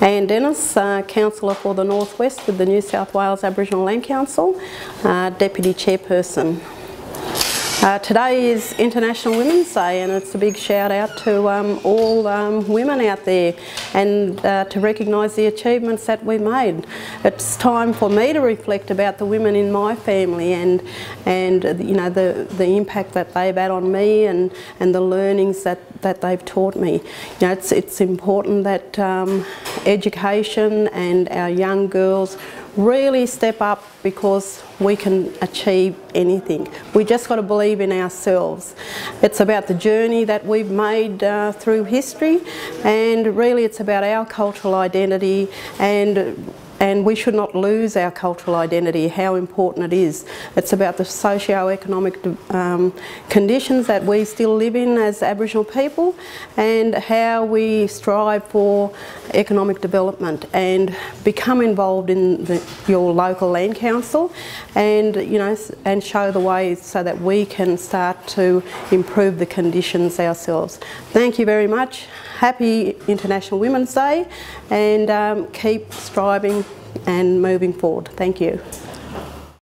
Anne Dennis, uh, Councillor for the Northwest with the New South Wales Aboriginal Land Council, uh, Deputy Chairperson. Uh, today is International Women's Day and it's a big shout out to um, all um, women out there and uh, to recognise the achievements that we made. It's time for me to reflect about the women in my family and and you know the, the impact that they've had on me and, and the learnings that, that they've taught me. You know, it's, it's important that um, education and our young girls really step up because we can achieve anything. We just got to believe in ourselves. It's about the journey that we've made uh, through history and really it's about our cultural identity and and we should not lose our cultural identity, how important it is. It's about the socio-economic um, conditions that we still live in as Aboriginal people and how we strive for economic development and become involved in the, your local land council and you know and show the way so that we can start to improve the conditions ourselves. Thank you very much. Happy International Women's Day and um, keep striving and moving forward. Thank you.